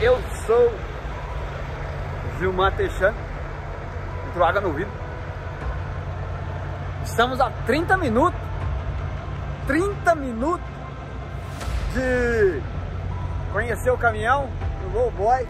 Eu sou Gilmar Teixeira. Entrou água no vidro. Estamos a 30 minutos. 30 minutos de conhecer o caminhão, o Low Boy.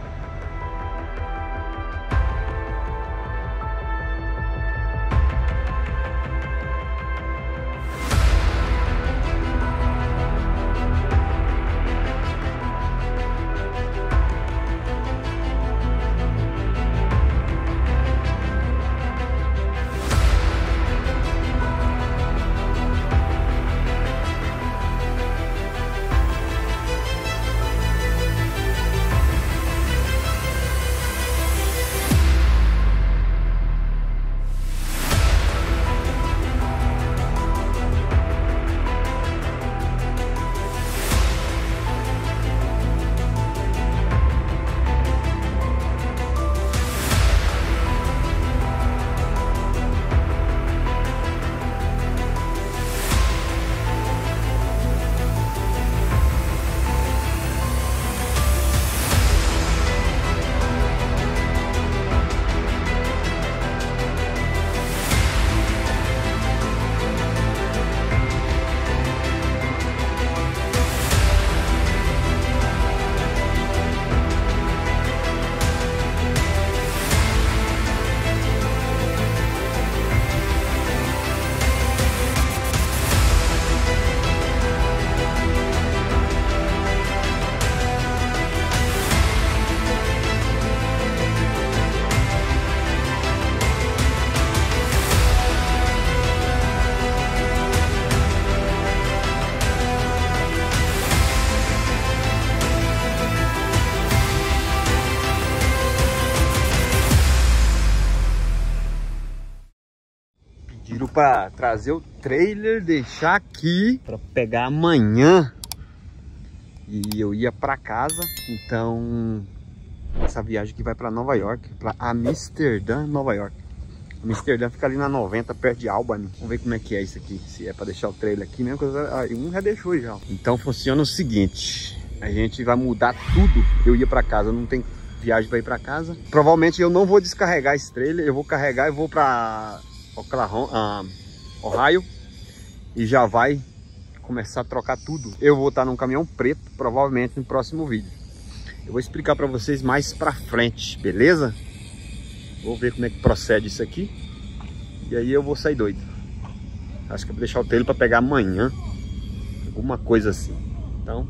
Pediram para trazer o trailer, deixar aqui para pegar amanhã. E eu ia para casa, então essa viagem aqui vai para Nova York, para Amsterdã, Nova York. Amsterdã fica ali na 90, perto de Albany. Vamos ver como é que é isso aqui, se é para deixar o trailer aqui mesmo, ah, um já deixou já. Então funciona o seguinte, a gente vai mudar tudo. Eu ia para casa, não tem viagem para ir para casa. Provavelmente eu não vou descarregar esse trailer, eu vou carregar e vou para Oklahoma, uh, Ohio e já vai começar a trocar tudo. Eu vou estar num caminhão preto, provavelmente no próximo vídeo. Eu vou explicar para vocês mais para frente, beleza? Vou ver como é que procede isso aqui. E aí eu vou sair doido. Acho que eu vou deixar o trailer para pegar amanhã. Alguma coisa assim. Então,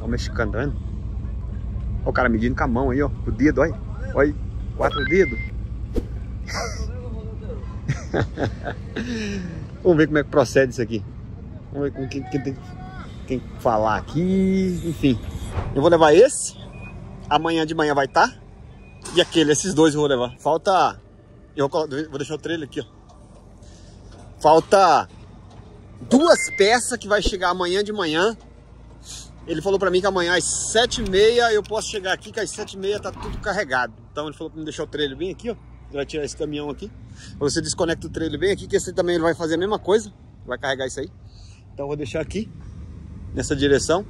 o mexicano, tá vendo? Olha o cara medindo com a mão aí, ó. O dedo, olha. Olha, quatro dedos. Vamos ver como é que procede isso aqui. Vamos ver com quem, quem tem que falar aqui. Enfim, eu vou levar esse. Amanhã de manhã vai estar. Tá, e aquele, esses dois eu vou levar. Falta. Eu vou deixar o trailer aqui, ó. Falta duas peças que vai chegar amanhã de manhã. Ele falou pra mim que amanhã às sete e meia eu posso chegar aqui, que às sete e meia tá tudo carregado. Então ele falou pra me deixar o trailer bem aqui, ó. Vai tirar esse caminhão aqui. Você desconecta o trailer bem aqui, que esse também vai fazer a mesma coisa. Vai carregar isso aí. Então vou deixar aqui, nessa direção.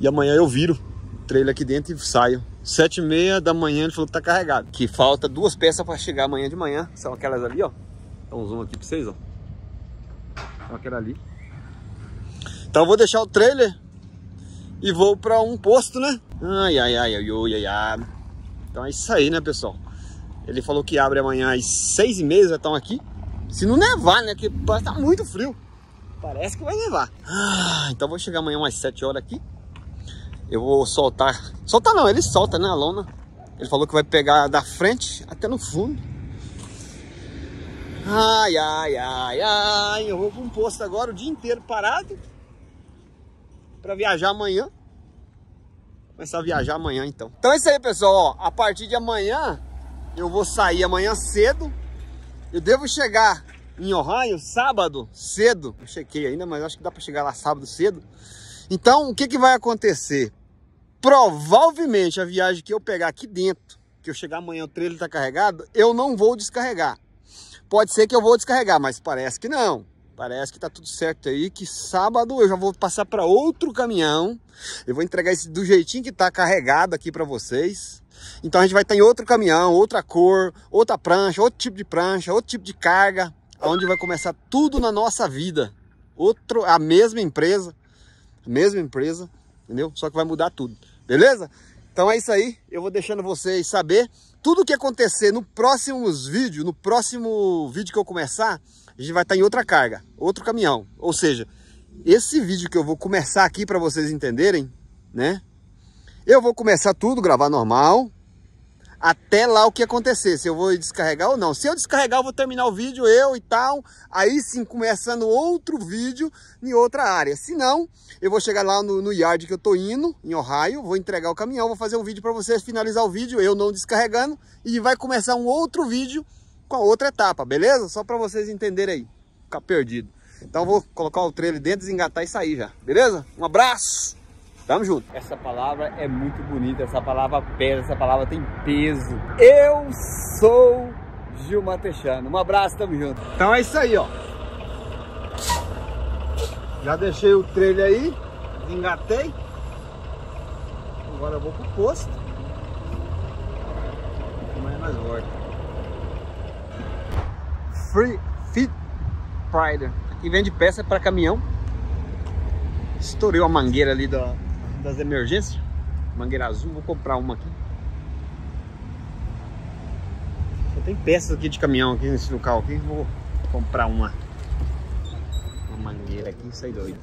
E amanhã eu viro o trailer aqui dentro e saio. Sete e meia da manhã ele falou que tá carregado. Que falta duas peças para chegar amanhã de manhã. São aquelas ali, ó. Dá um zoom aqui para vocês, ó. São aquelas ali. Então eu vou deixar o trailer e vou para um posto, né? Ai, ai, ai, ai, ai, ai. Então é isso aí, né, pessoal? Ele falou que abre amanhã às seis e meia, já estão aqui. Se não nevar, né? Que tá muito frio. Parece que vai nevar. Ah, então vou chegar amanhã umas sete horas aqui. Eu vou soltar. Soltar não, ele solta, né? A lona. Ele falou que vai pegar da frente até no fundo. Ai, ai, ai, ai. Eu vou para um posto agora o dia inteiro parado. Para viajar amanhã. Começar a viajar amanhã então. Então é isso aí, pessoal. A partir de amanhã eu vou sair amanhã cedo. Eu devo chegar em Ohio sábado cedo. Não chequei ainda, mas acho que dá para chegar lá sábado cedo. Então, o que, que vai acontecer? Provavelmente a viagem que eu pegar aqui dentro, que eu chegar amanhã o trailer está carregado, eu não vou descarregar. Pode ser que eu vou descarregar, mas parece que não. Parece que tá tudo certo aí, que sábado eu já vou passar para outro caminhão. Eu vou entregar esse do jeitinho que tá carregado aqui para vocês. Então a gente vai estar em outro caminhão, outra cor, outra prancha, outro tipo de prancha, outro tipo de carga, onde vai começar tudo na nossa vida. Outro, a mesma empresa, a mesma empresa, entendeu? Só que vai mudar tudo, beleza? Então é isso aí, eu vou deixando vocês saber tudo o que acontecer no próximos vídeos, no próximo vídeo que eu começar, a gente vai estar em outra carga, outro caminhão. Ou seja, esse vídeo que eu vou começar aqui para vocês entenderem, né? Eu vou começar tudo, gravar normal, até lá o que acontecer, se eu vou descarregar ou não. Se eu descarregar, eu vou terminar o vídeo, eu e tal, aí sim começando outro vídeo em outra área. Se não, eu vou chegar lá no, no yard que eu tô indo, em Ohio, vou entregar o caminhão, vou fazer um vídeo para vocês, finalizar o vídeo, eu não descarregando, e vai começar um outro vídeo com a outra etapa, beleza? Só para vocês entenderem aí, ficar perdido. Então vou colocar o trailer dentro, desengatar e sair já, beleza? Um abraço, tamo junto. Essa palavra é muito bonita, essa palavra pesa, essa palavra tem peso. Eu sou Gilmar Teixano, um abraço, tamo junto. Então é isso aí, ó. Já deixei o trailer aí, desengatei. Agora eu vou pro posto. Amanhã nós volta. Free Fit Prider. Aqui vende peça para caminhão. Estourei a mangueira ali da, das emergências. Mangueira azul, vou comprar uma aqui. Só tem peças aqui de caminhão aqui nesse local aqui. Vou comprar uma. Uma mangueira aqui, sai doido.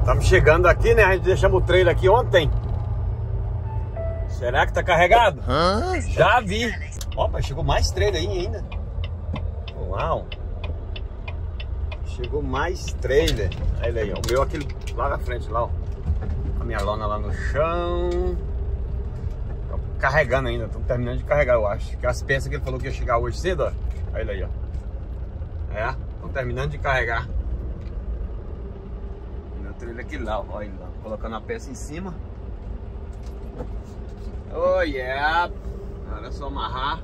Estamos chegando aqui, né? A gente deixamos o trailer aqui ontem. Será que tá carregado? Hã? Já vi. Opa, chegou mais trailer aí ainda. Uau. Chegou mais trailer. Aí, ó. O meu aquele lá na frente, lá, ó. A minha lona lá no chão. Tô carregando ainda. Tô terminando de carregar, eu acho. Que as peças que ele falou que ia chegar hoje cedo, ó. Olha ele aí, ó. É, tô terminando de carregar. Meu trailer aqui lá, ó. Olha lá. Colocando a peça em cima. Oh yeah! Agora é só amarrar.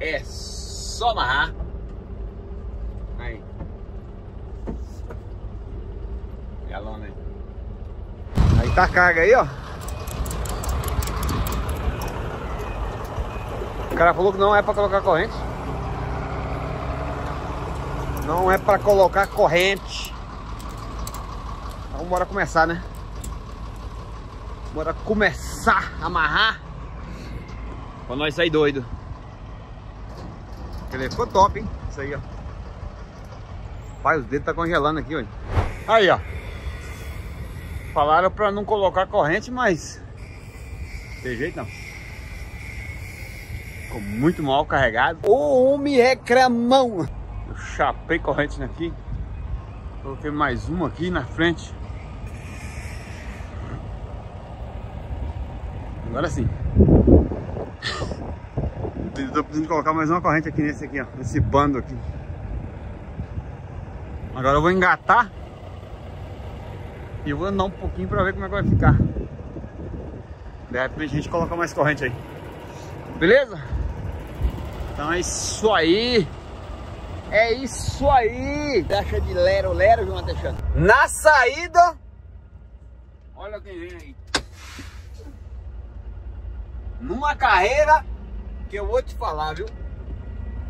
É só amarrar. Aí. E a lona aí. Aí tá a carga aí, ó. O cara falou que não é pra colocar corrente. Não é pra colocar corrente. Então bora começar, né? Bora começar a amarrar. Pra nós sair doido. Ele ficou top, hein? Isso aí, ó. Pai, os dedos tá congelando aqui, olha. Aí, ó. Falaram pra não colocar corrente, mas Tem jeito não. Ficou muito mal carregado. Ô homem reclamão Eu chapei corrente aqui Coloquei mais uma aqui na frente Agora sim. Estou precisando colocar mais uma corrente aqui nesse aqui, ó. Nesse bando aqui. Agora eu vou engatar. E vou andar um pouquinho para ver como é que vai ficar. De repente a gente coloca mais corrente aí. Beleza? Então é isso aí. É isso aí. Taxa de lero, lero, João Teixeira. Na saída. Olha quem vem aí numa carreira que eu vou te falar, viu?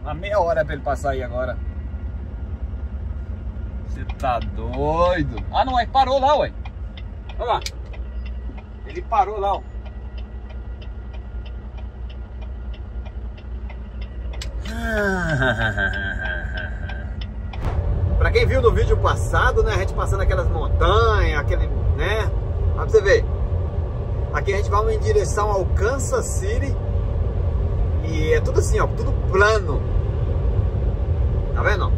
Uma meia hora pra ele passar aí agora. Você tá doido? Ah, não, é parou lá, ué. Olha lá. Ele parou lá, ó. pra quem viu no vídeo passado, né? A gente passando aquelas montanhas, aquele, né? Pra você ver. Aqui a gente vai em direção ao Kansas City. E é tudo assim, ó, tudo plano. Tá vendo?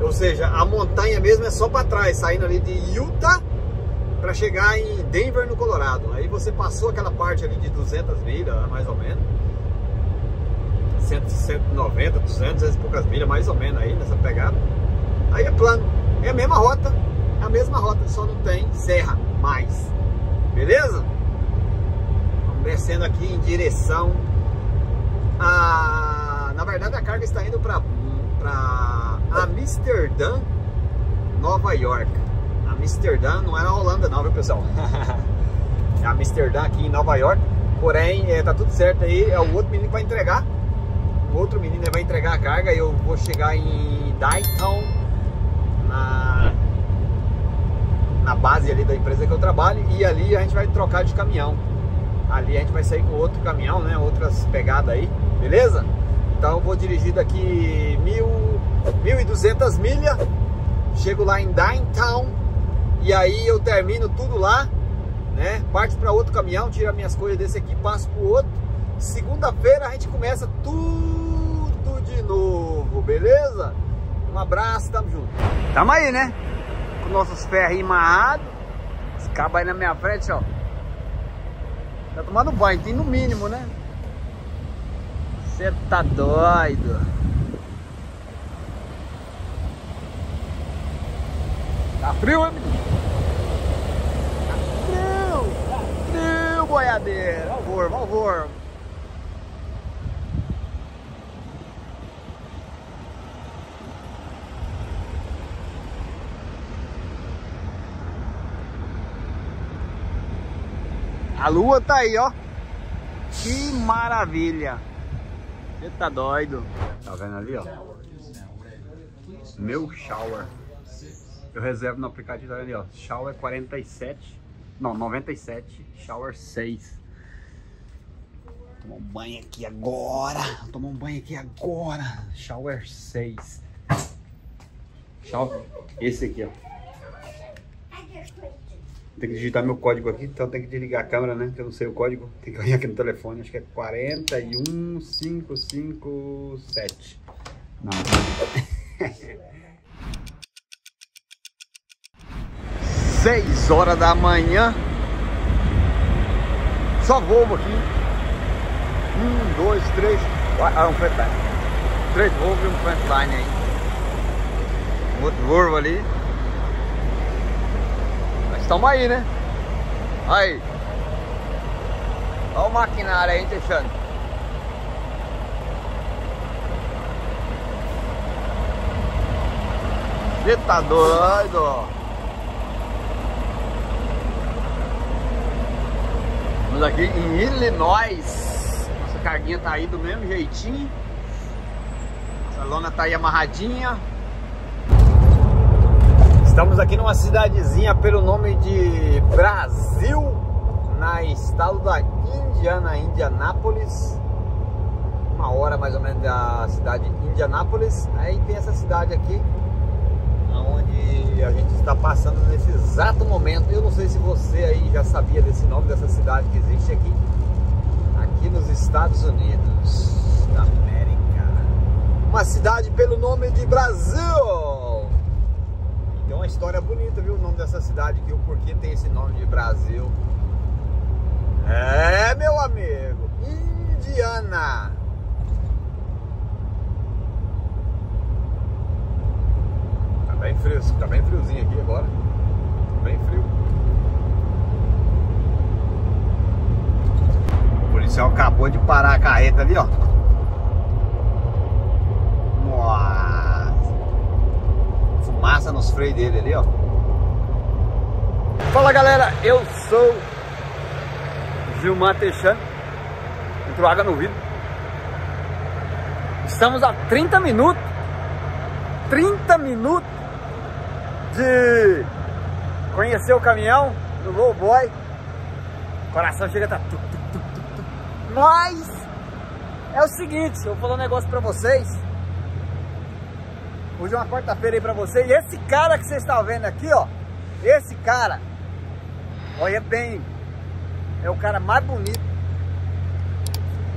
Ou seja, a montanha mesmo é só para trás, saindo ali de Utah para chegar em Denver, no Colorado. Aí você passou aquela parte ali de 200 milhas, mais ou menos. 190, 200 e poucas milhas, mais ou menos aí nessa pegada. Aí é plano. É a mesma rota, é a mesma rota, só não tem serra mais. Beleza? Descendo aqui em direção a na verdade a carga está indo para Amsterdã, Nova York. Amsterdã não é na Holanda não, viu pessoal? é Amsterdã aqui em Nova York. Porém, é, tá tudo certo aí, é o outro menino que vai entregar. O outro menino vai entregar a carga e eu vou chegar em Dayton, na, na base ali da empresa que eu trabalho. E ali a gente vai trocar de caminhão. Ali a gente vai sair com outro caminhão, né? Outras pegadas aí, beleza? Então vou dirigir daqui mil, 1.200 milhas. Chego lá em Downtown. E aí eu termino tudo lá né? Parte para outro caminhão, tira minhas coisas desse aqui, passo pro outro. Segunda-feira a gente começa tudo de novo, beleza? Um abraço, tamo junto. Tamo aí, né? Com nossos ferros amarrados. Esse cabo aí na minha frente, ó. Tá tomando banho, tem no mínimo, né? Você tá doido. Tá frio, hein, menino? boiadeiro. Valvor, valvor. A lua tá aí, ó. Que maravilha. Você tá doido. Tá vendo ali, ó? Meu shower. Eu reservo no aplicativo, tá ali, ó. Shower 47 não, 97, shower 6. Vou tomar um banho aqui agora. Vou tomar um banho aqui agora. Shower 6. Shower. Esse aqui, ó. Tem que digitar meu código aqui, então tem que desligar a câmera, né? Que eu não sei o código. Tem que ir aqui no telefone. Acho que é 41557. Não. 6 horas da manhã. Só Volvo aqui. Um, dois, três. Ah, um Frontline. Três Volvo e um Frontline aí. Um outro Volvo ali. Estamos aí, né? Aí. Olha o maquinário aí, deixando. Você tá doido? Estamos aqui em Illinois. Nossa carguinha tá aí do mesmo jeitinho. Essa lona tá aí amarradinha. Estamos aqui numa cidadezinha pelo nome de Brasil, na estado da Indiana, Indianápolis. Uma hora mais ou menos da cidade de Indianápolis. Aí tem essa cidade aqui, onde a gente está passando nesse exato momento. Eu não sei se você aí já sabia desse nome dessa cidade que existe aqui, aqui nos Estados Unidos da América. Uma cidade pelo nome de Brasil. Tem uma história bonita, viu? O nome dessa cidade aqui, o porquê tem esse nome de Brasil. É, meu amigo, Indiana. bem frio, tá bem friozinho aqui agora. Bem frio. O policial acabou de parar a carreta ali, ó. Fumaça nos freios dele ali, ó. Fala galera, eu sou Gilmar Teixeira. Entrou água no vidro. Estamos a 30 minutos 30 minutos de conhecer o caminhão do Low Boy. O coração chega a tá... Mas é o seguinte, eu vou falar um negócio pra vocês. Hoje é uma quarta-feira aí pra vocês. E esse cara que vocês estão vendo aqui, ó. Esse cara, olha bem, é o cara mais bonito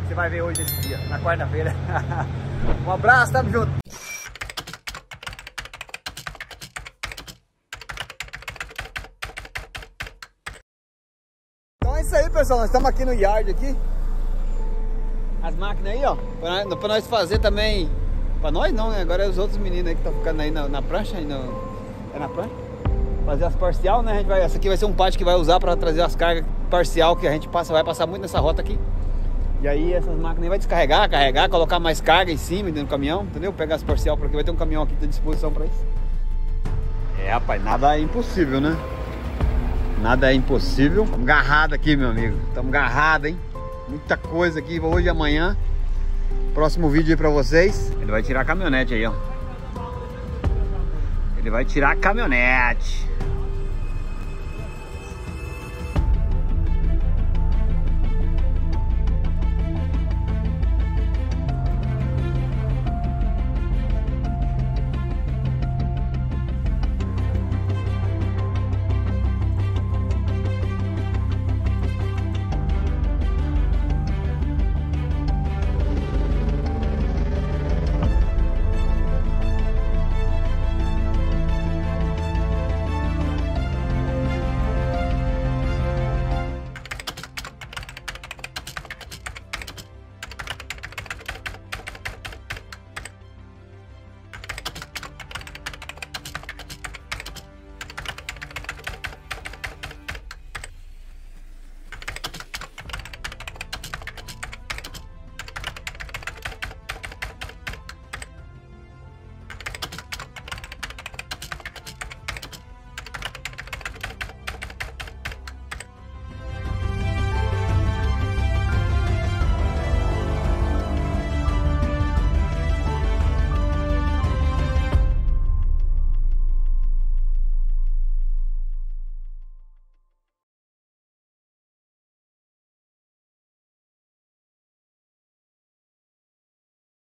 você vai ver hoje esse dia, na quarta-feira. um abraço, tamo junto. pessoal, nós estamos aqui no yard aqui. As máquinas aí, ó. Pra, pra nós fazer também. Pra nós não, né? Agora é os outros meninos aí que estão ficando aí na, na prancha. Aí no, é na prancha? Fazer as parcial, né? A gente vai, essa aqui vai ser um pátio que vai usar para trazer as cargas parcial que a gente passa, vai passar muito nessa rota aqui. E aí essas máquinas vai descarregar, carregar, colocar mais carga em cima dentro do caminhão, entendeu? Pegar as parcial porque vai ter um caminhão aqui à disposição para isso. É, rapaz, nada é impossível, né? Nada é impossível. Estamos garrados aqui, meu amigo. Estamos garrados, hein? Muita coisa aqui hoje e amanhã. Próximo vídeo aí pra vocês. Ele vai tirar a caminhonete aí, ó. Ele vai tirar a caminhonete.